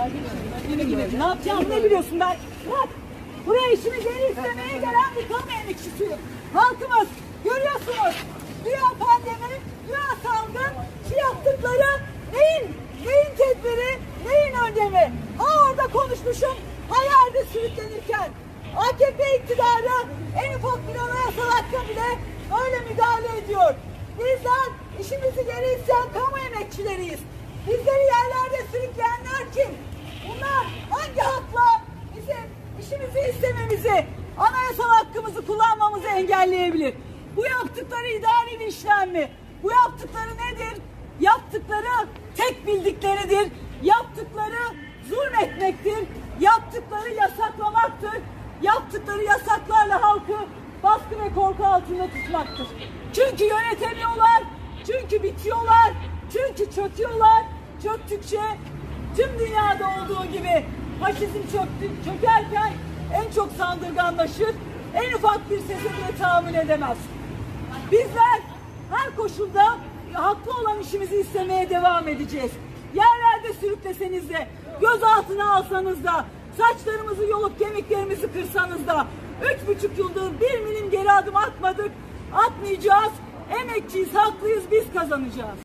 Ne yapacağımı ne biliyorsun ben? Bak buraya işimi geri istemeye gelen kamu emekçisiyim. Halkımız görüyorsunuz. Dünya pandemi, dünya salgın, şu yaptıkları neyin, neyin tedbiri, neyin önlemi? Ha orada konuşmuşum, hayalde sürüklenirken. AKP iktidarı en ufak bir anayasal hakka bile öyle müdahale ediyor. Bizler işimizi geri isteyen kamu emekçileriyiz. Bizleri istememizi, anayasal hakkımızı kullanmamızı engelleyebilir? Bu yaptıkları idari bir işlem mi? Bu yaptıkları nedir? Yaptıkları tek bildikleridir. Yaptıkları zulmetmektir. Yaptıkları yasaklamaktır. Yaptıkları yasaklarla halkı baskı ve korku altında tutmaktır. Çünkü yönetemiyorlar, çünkü bitiyorlar, çünkü çöküyorlar. Çöktükçe tüm dünyada olduğu gibi faşizm çöktü, çökerken en çok saldırganlaşır, en ufak bir sese bile tahammül edemez. Bizler her koşulda haklı olan işimizi istemeye devam edeceğiz. Yerlerde sürükleseniz de, gözaltına alsanız da, saçlarımızı yolup kemiklerimizi kırsanız da, üç buçuk yıldır bir milim geri adım atmadık, atmayacağız. Emekçiyiz, haklıyız, biz kazanacağız.